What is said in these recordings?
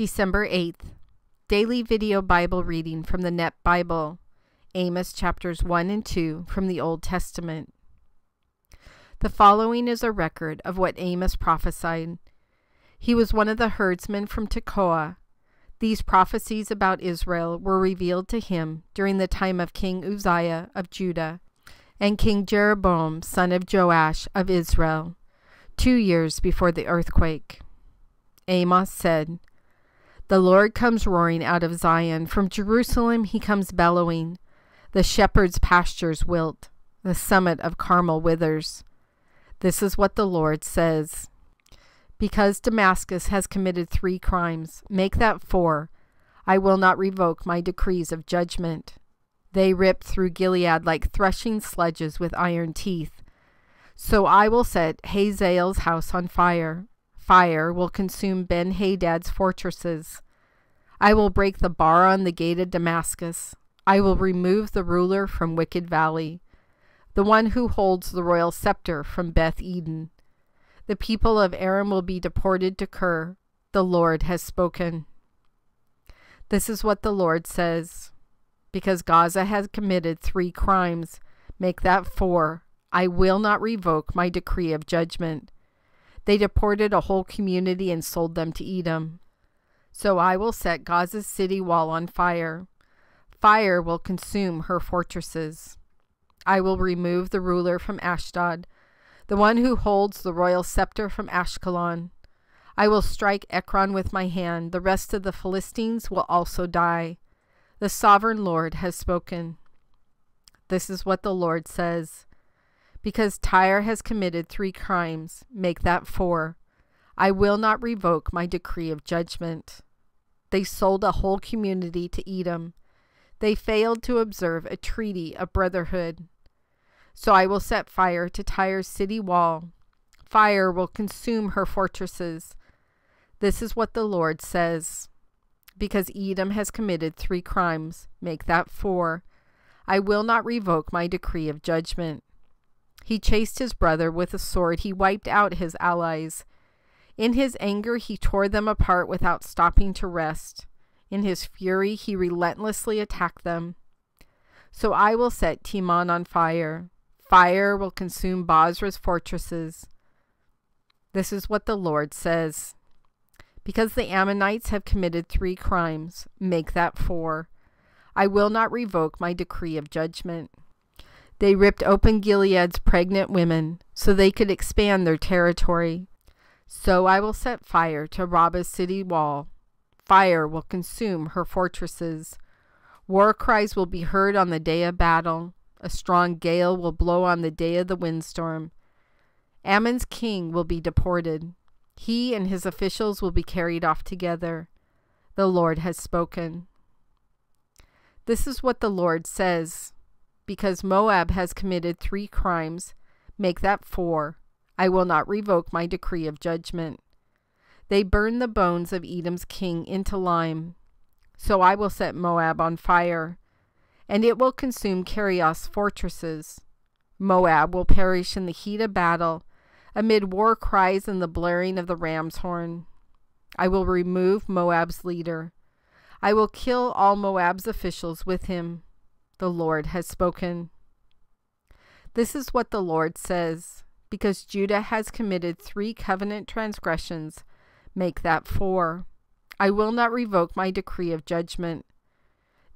December 8th. Daily video Bible reading from the Net Bible. Amos chapters 1 and 2 from the Old Testament. The following is a record of what Amos prophesied. He was one of the herdsmen from Tekoa. These prophecies about Israel were revealed to him during the time of King Uzziah of Judah and King Jeroboam, son of Joash of Israel, two years before the earthquake. Amos said, the Lord comes roaring out of Zion. From Jerusalem he comes bellowing. The shepherd's pastures wilt. The summit of Carmel withers. This is what the Lord says. Because Damascus has committed three crimes, make that four. I will not revoke my decrees of judgment. They rip through Gilead like threshing sledges with iron teeth. So I will set Hazael's house on fire, fire will consume Ben Hadad's fortresses. I will break the bar on the gate of Damascus. I will remove the ruler from Wicked Valley, the one who holds the royal scepter from Beth Eden. The people of Aram will be deported to Kir. The Lord has spoken. This is what the Lord says. Because Gaza has committed three crimes, make that four. I will not revoke my decree of judgment. They deported a whole community and sold them to Edom. So I will set Gaza's city wall on fire. Fire will consume her fortresses. I will remove the ruler from Ashdod, the one who holds the royal scepter from Ashkelon. I will strike Ekron with my hand. The rest of the Philistines will also die. The sovereign Lord has spoken. This is what the Lord says. Because Tyre has committed three crimes, make that four. I will not revoke my decree of judgment. They sold a whole community to Edom. They failed to observe a treaty of brotherhood. So I will set fire to Tyre's city wall. Fire will consume her fortresses. This is what the Lord says. Because Edom has committed three crimes, make that four. I will not revoke my decree of judgment. He chased his brother with a sword. He wiped out his allies. In his anger, he tore them apart without stopping to rest. In his fury, he relentlessly attacked them. So I will set Teman on fire. Fire will consume Bozrah's fortresses. This is what the Lord says. Because the Ammonites have committed three crimes, make that four. I will not revoke my decree of judgment. They ripped open Gilead's pregnant women so they could expand their territory. So I will set fire to Rabbah's city wall. Fire will consume her fortresses. War cries will be heard on the day of battle. A strong gale will blow on the day of the windstorm. Ammon's king will be deported. He and his officials will be carried off together. The Lord has spoken. This is what the Lord says because Moab has committed three crimes, make that four. I will not revoke my decree of judgment. They burn the bones of Edom's king into lime. So I will set Moab on fire, and it will consume Kerioth's fortresses. Moab will perish in the heat of battle, amid war cries and the blaring of the ram's horn. I will remove Moab's leader. I will kill all Moab's officials with him. The Lord has spoken. This is what the Lord says Because Judah has committed three covenant transgressions, make that four. I will not revoke my decree of judgment.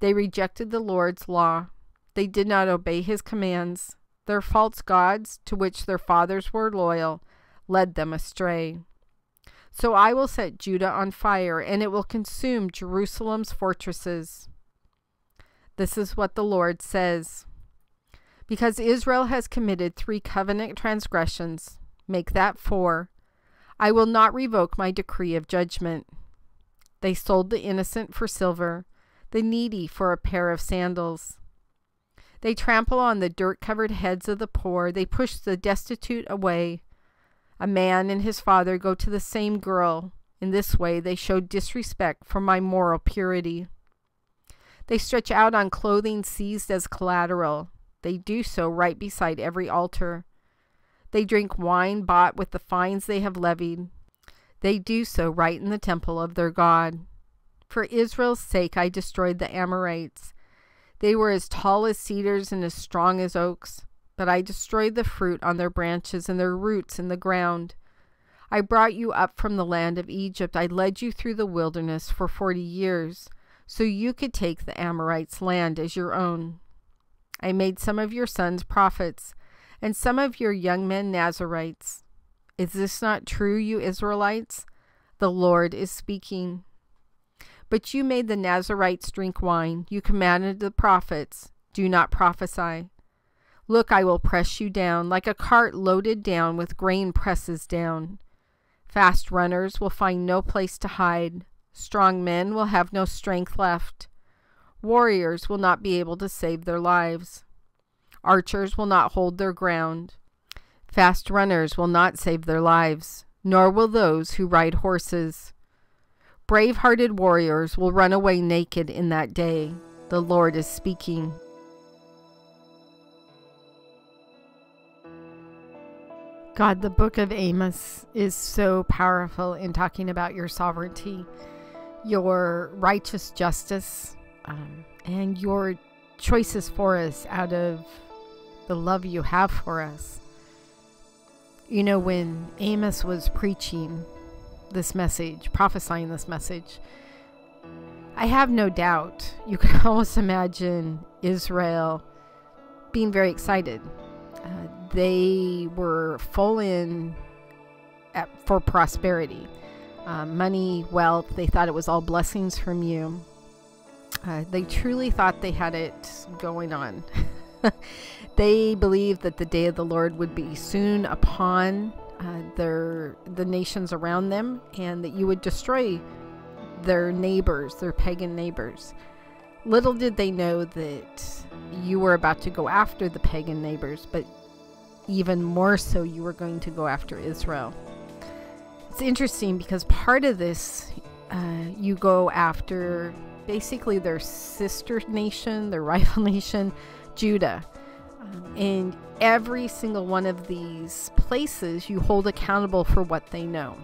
They rejected the Lord's law. They did not obey his commands. Their false gods, to which their fathers were loyal, led them astray. So I will set Judah on fire, and it will consume Jerusalem's fortresses. This is what the Lord says. Because Israel has committed three covenant transgressions, make that four. I will not revoke my decree of judgment. They sold the innocent for silver, the needy for a pair of sandals. They trample on the dirt covered heads of the poor. They push the destitute away. A man and his father go to the same girl. In this way, they show disrespect for my moral purity. They stretch out on clothing seized as collateral. They do so right beside every altar. They drink wine bought with the fines they have levied. They do so right in the temple of their God. For Israel's sake, I destroyed the Amorites. They were as tall as cedars and as strong as oaks, but I destroyed the fruit on their branches and their roots in the ground. I brought you up from the land of Egypt. I led you through the wilderness for forty years, so you could take the Amorites' land as your own. I made some of your sons prophets, and some of your young men Nazirites. Is this not true, you Israelites? The Lord is speaking. But you made the Nazirites drink wine. You commanded the prophets, Do not prophesy. Look, I will press you down, like a cart loaded down with grain presses down. Fast runners will find no place to hide. Strong men will have no strength left. Warriors will not be able to save their lives. Archers will not hold their ground. Fast runners will not save their lives, nor will those who ride horses. Brave hearted warriors will run away naked in that day. The Lord is speaking. God, the book of Amos is so powerful in talking about your sovereignty, your righteous justice, um, and your choices for us out of the love you have for us. You know, when Amos was preaching this message, prophesying this message, I have no doubt you can almost imagine Israel being very excited. Uh, they were full in at, for prosperity, uh, money, wealth. They thought it was all blessings from you. Uh, they truly thought they had it going on. they believed that the day of the Lord would be soon upon uh, their the nations around them, and that you would destroy their neighbors, their pagan neighbors. Little did they know that you were about to go after the pagan neighbors, but even more so, you were going to go after Israel. It's interesting because part of this, uh, you go after basically their sister nation, their rival nation, Judah. And every single one of these places you hold accountable for what they know.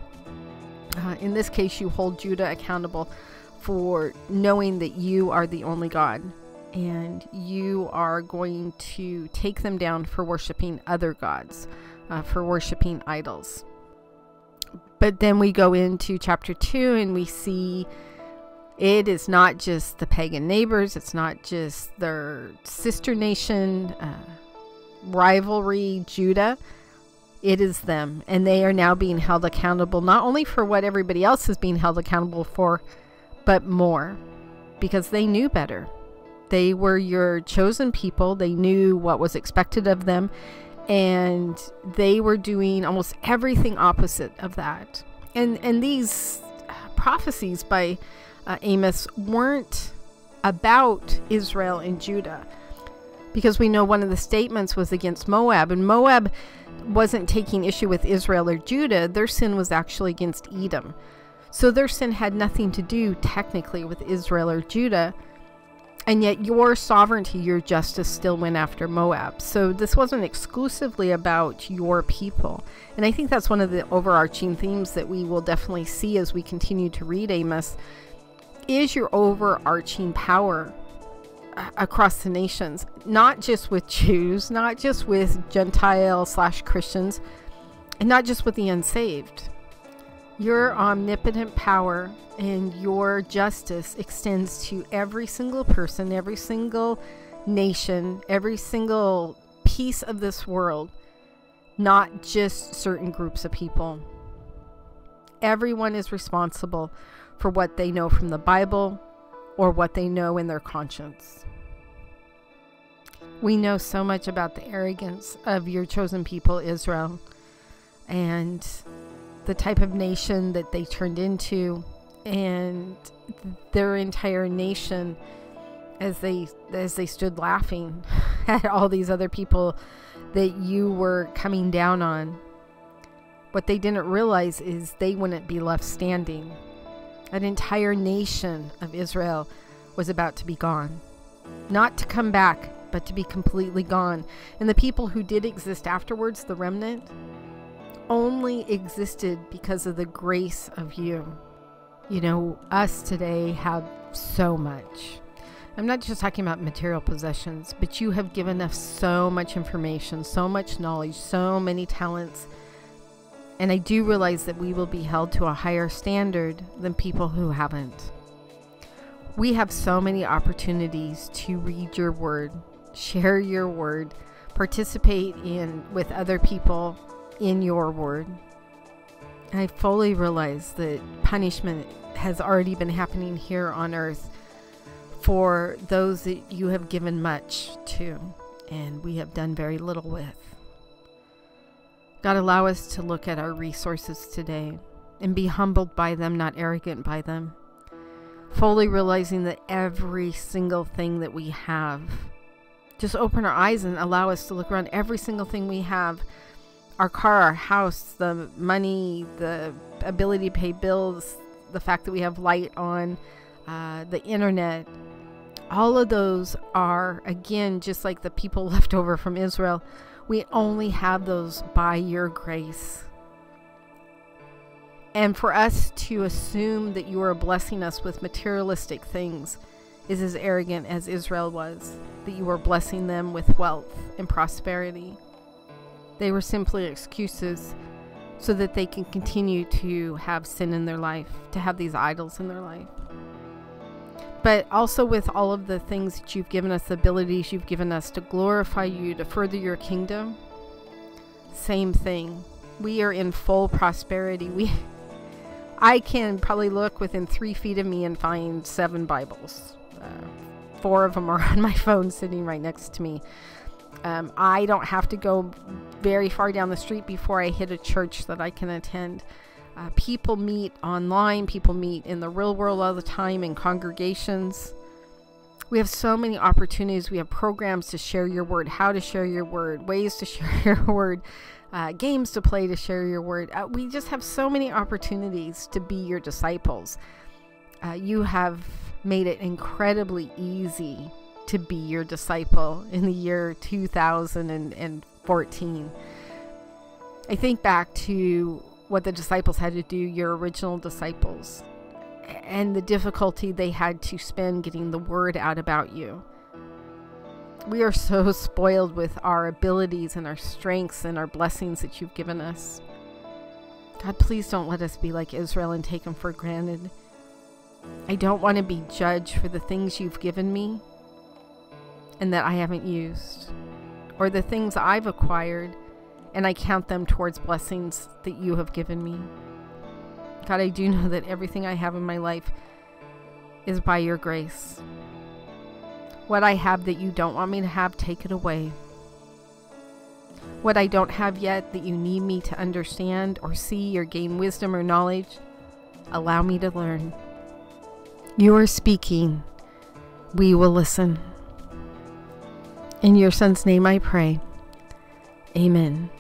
Uh, in this case, you hold Judah accountable for knowing that you are the only God and you are going to take them down for worshiping other gods, uh, for worshiping idols. But then we go into chapter 2 and we see it is not just the pagan neighbors, it's not just their sister nation, uh, rivalry, Judah. It is them. And they are now being held accountable not only for what everybody else is being held accountable for, but more because they knew better. They were your chosen people. They knew what was expected of them. And they were doing almost everything opposite of that. And, and these prophecies by uh, Amos weren't about Israel and Judah. Because we know one of the statements was against Moab. And Moab wasn't taking issue with Israel or Judah, their sin was actually against Edom. So their sin had nothing to do technically with Israel or Judah and yet your sovereignty, your justice still went after Moab. So this wasn't exclusively about your people. And I think that's one of the overarching themes that we will definitely see as we continue to read Amos is your overarching power uh, across the nations, not just with Jews, not just with Gentile slash Christians, and not just with the unsaved. Your omnipotent power and your justice extends to every single person, every single nation, every single piece of this world, not just certain groups of people. Everyone is responsible for what they know from the Bible or what they know in their conscience. We know so much about the arrogance of your chosen people, Israel, and the type of nation that they turned into and their entire nation as they as they stood laughing at all these other people that you were coming down on what they didn't realize is they wouldn't be left standing an entire nation of Israel was about to be gone not to come back but to be completely gone and the people who did exist afterwards the remnant only existed because of the grace of you. You know, us today have so much. I'm not just talking about material possessions, but you have given us so much information, so much knowledge, so many talents. And I do realize that we will be held to a higher standard than people who haven't. We have so many opportunities to read your word, share your word, participate in with other people in your word. I fully realize that punishment has already been happening here on earth for those that you have given much to and we have done very little with. God, allow us to look at our resources today and be humbled by them, not arrogant by them. Fully realizing that every single thing that we have, just open our eyes and allow us to look around every single thing we have our car, our house, the money, the ability to pay bills, the fact that we have light on, uh, the internet, all of those are, again, just like the people left over from Israel. We only have those by your grace. And for us to assume that you are blessing us with materialistic things is as arrogant as Israel was, that you are blessing them with wealth and prosperity. They were simply excuses so that they can continue to have sin in their life, to have these idols in their life. But also with all of the things that you've given us, the abilities you've given us to glorify you, to further your kingdom, same thing. We are in full prosperity. We I can probably look within three feet of me and find seven Bibles. Uh, four of them are on my phone sitting right next to me. Um, I don't have to go very far down the street before I hit a church that I can attend. Uh, people meet online, people meet in the real world all the time in congregations. We have so many opportunities. We have programs to share your word, how to share your word, ways to share your word, uh, games to play to share your word. Uh, we just have so many opportunities to be your disciples. Uh, you have made it incredibly easy to be your disciple in the year 2014. I think back to what the disciples had to do, your original disciples, and the difficulty they had to spend getting the word out about you. We are so spoiled with our abilities and our strengths and our blessings that you've given us. God, please don't let us be like Israel and take them for granted. I don't want to be judged for the things you've given me and that I haven't used, or the things I've acquired and I count them towards blessings that you have given me. God, I do know that everything I have in my life is by your grace. What I have that you don't want me to have, take it away. What I don't have yet that you need me to understand or see or gain wisdom or knowledge, allow me to learn. You are speaking. We will listen. In your son's name I pray. Amen.